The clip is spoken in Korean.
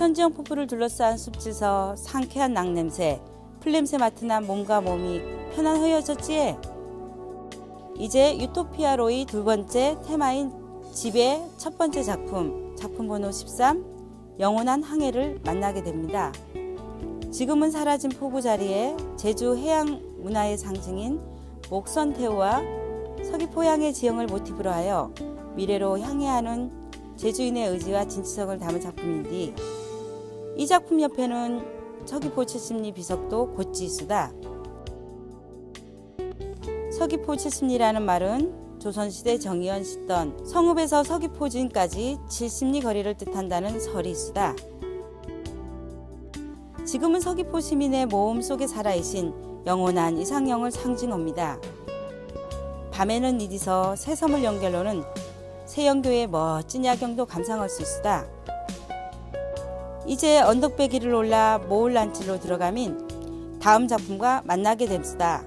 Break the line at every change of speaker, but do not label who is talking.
천지연 폭포를 둘러싼 숲지서 상쾌한 낙냄새, 풀냄새 맡으나 몸과 몸이 편안 허여졌지에 이제 유토피아로의 두 번째 테마인 집의 첫 번째 작품, 작품 번호 13, 영원한 항해를 만나게 됩니다. 지금은 사라진 포구 자리에 제주 해양 문화의 상징인 목선태우와 서귀포양의 지형을 모티브로 하여 미래로 향해하는 제주인의 의지와 진취성을 담은 작품인데 이 작품 옆에는 서귀포 칠십리 비석도 곧지수다. 서귀포 칠십리라는 말은 조선시대 정의원 씻던 성읍에서 서귀포 진까지 70리 거리를 뜻한다는 설이 있수다. 지금은 서귀포 시민의 모험 속에 살아이신 영원한 이상형을 상징합니다. 밤에는 이디서 새섬을 연결로는 세영교의 멋진 야경도 감상할 수 있으다. 이제 언덕배기를 올라 모울란치로 들어가면 다음 작품과 만나게 됩시다.